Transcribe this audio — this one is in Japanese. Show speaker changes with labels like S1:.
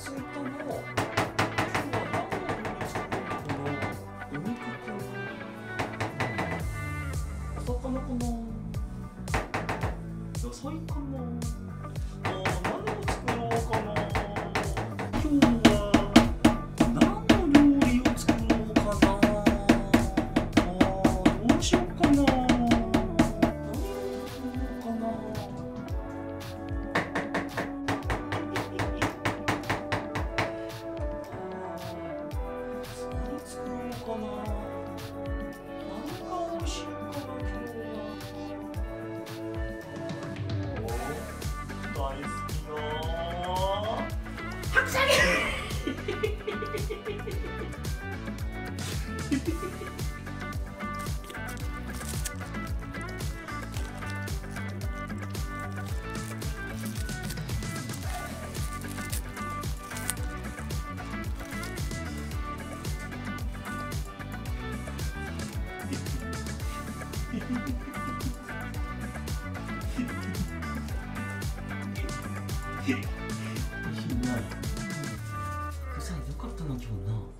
S1: スイカの今日は何の料理作るのかなお肉かなお魚かな野菜かなあ何を作ろひどい。いよかったな、今日な。